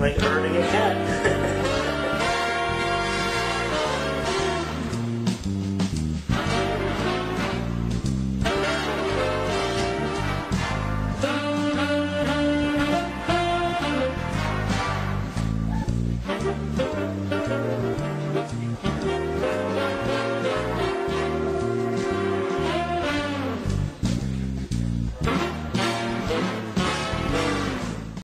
like earning.